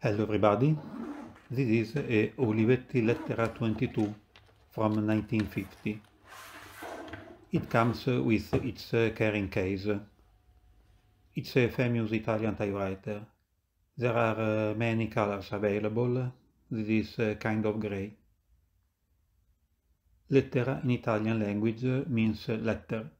Hello everybody, this is a Olivetti Lettera 22 from 1950. It comes with its uh, carrying case. It's a famous Italian typewriter. There are uh, many colors available, this is kind of grey. Lettera in Italian language means letter,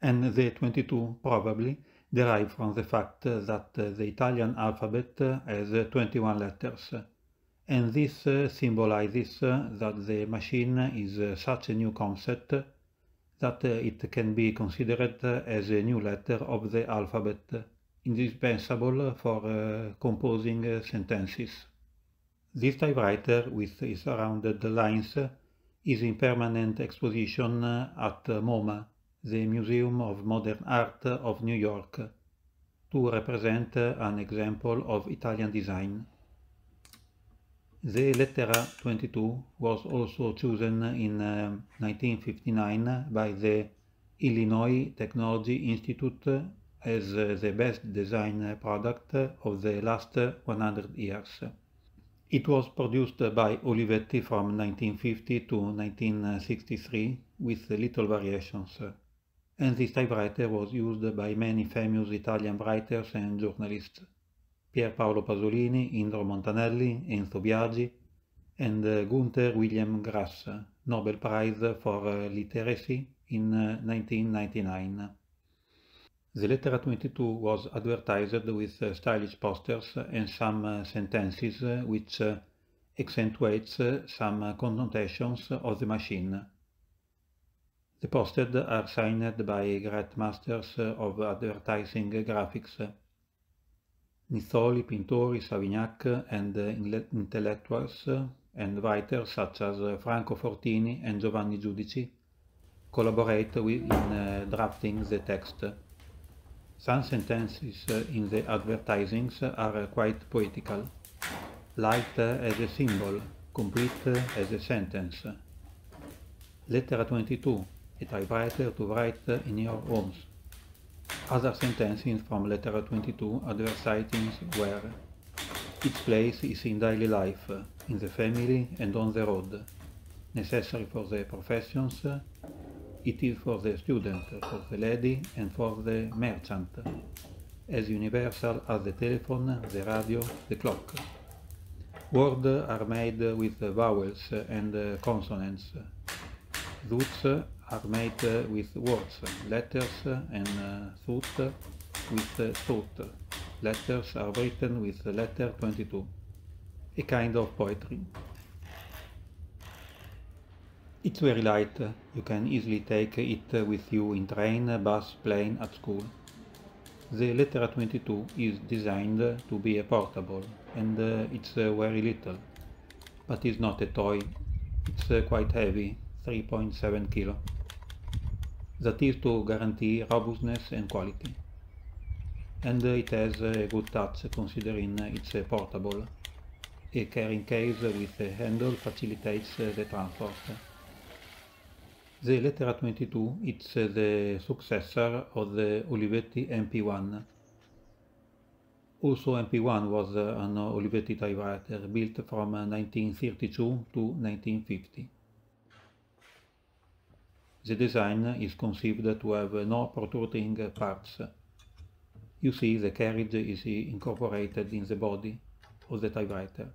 and the 22 probably derive from the fact that the Italian alphabet has 21 letters, and this symbolizes that the machine is such a new concept that it can be considered as a new letter of the alphabet, indispensable for uh, composing sentences. This typewriter with its rounded lines is in permanent exposition at MoMA, the Museum of Modern Art of New York, to represent an example of Italian design. The Lettera 22 was also chosen in uh, 1959 by the Illinois Technology Institute as uh, the best design product of the last 100 years. It was produced by Olivetti from 1950 to 1963 with little variations and this typewriter was used by many famous Italian writers and journalists, Pier Paolo Pasolini, Indro Montanelli, Enzo Biagi, and uh, Gunther William Grass, Nobel Prize for uh, Literacy in uh, 1999. The Lettera 22 was advertised with stylish posters and some sentences which accentuates some connotations of the machine. The posters are signed by great masters of advertising graphics, Nizzoli, Pintori, Savignac, and intellectuals and writers such as Franco Fortini and Giovanni Giudici collaborate in uh, drafting the text. Some sentences in the advertisings are quite poetical. Light as a symbol, complete as a sentence. Lettera 22 a typewriter to write in your homes. Other sentences from Lettera 22 advertising were Its place is in daily life, in the family and on the road. Necessary for the professions, it is for the student, for the lady and for the merchant. As universal as the telephone, the radio, the clock. Words are made with vowels and consonants. Roots are made with words, letters and uh, thought with thought. Letters are written with Lettera 22, a kind of poetry. It's very light, you can easily take it with you in train, bus, plane, at school. The Lettera 22 is designed to be a portable and uh, it's uh, very little, but it's not a toy, it's quite heavy, 3.7 kilo that is to guarantee robustness and quality. And it has a good touch considering it's portable. A carrying case with a handle facilitates the transport. The Lettera 22 is the successor of the Olivetti MP1. Also MP1 was an Olivetti typewriter built from 1932 to 1950. The design is conceived to have no protruding parts. You see the carriage is incorporated in the body of the typewriter.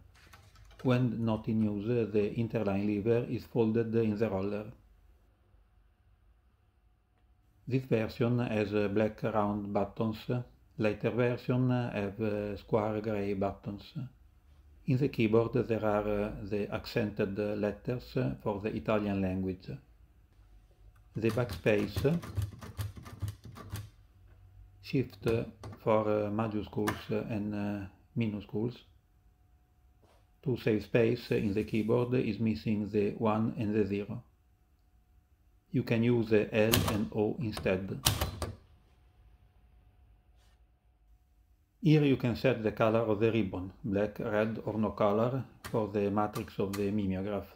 When not in use, the interline lever is folded in the roller. This version has black round buttons, later version have square grey buttons. In the keyboard there are the accented letters for the Italian language the backspace, shift for uh, majuscules and uh, minuscules. To save space in the keyboard is missing the 1 and the 0. You can use the L and O instead. Here you can set the color of the ribbon, black, red or no color, for the matrix of the mimeograph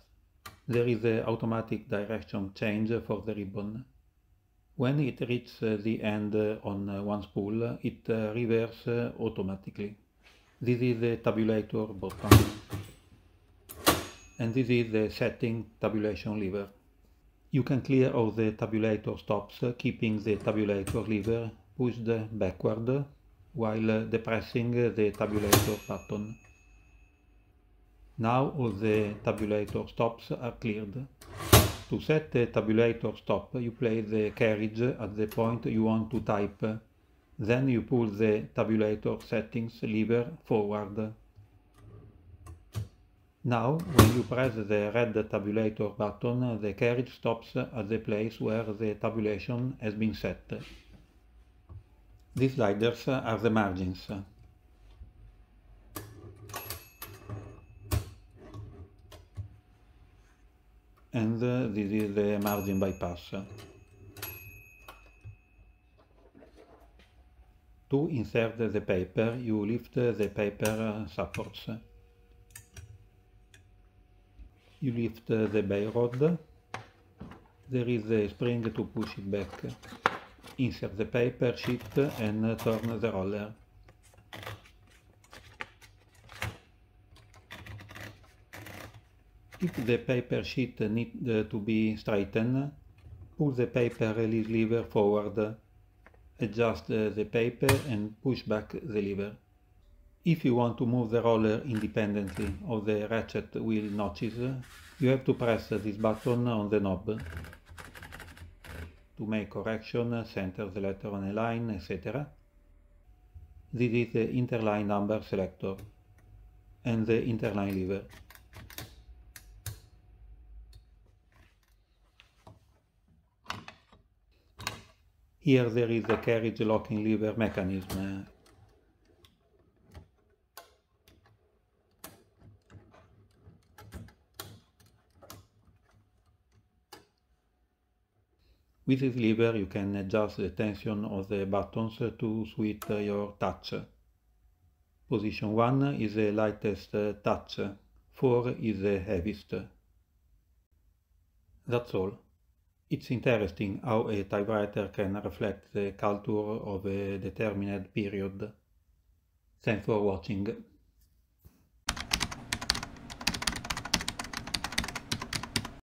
there is an automatic direction change for the ribbon. When it reaches the end on one spool, it reverses automatically. This is the tabulator button. And this is the setting tabulation lever. You can clear all the tabulator stops keeping the tabulator lever pushed backward while depressing the tabulator button. Now all the tabulator stops are cleared. To set the tabulator stop, you place the carriage at the point you want to type. Then you pull the tabulator settings lever forward. Now, when you press the red tabulator button, the carriage stops at the place where the tabulation has been set. These sliders are the margins. and this To insert the paper, you lift the paper supports. You lift the bail rod. There is a spring to push it back. Insert the paper, shift and turn the roller. If the paper sheet needs uh, to be straightened, pull the paper release lever forward, adjust uh, the paper and push back the lever. If you want to move the roller independently of the ratchet wheel notches, you have to press this button on the knob to make correction, center the letter on a line, etc. This is the interline number selector and the interline lever. Here there is a carriage locking lever mechanism. Eh? With this lever you can adjust the tension of the buttons to suit your touch. Position 1 is the lightest touch, 4 is the heaviest. That's all. It's interesting how a typewriter can reflect the culture of a determined period. Thanks for watching.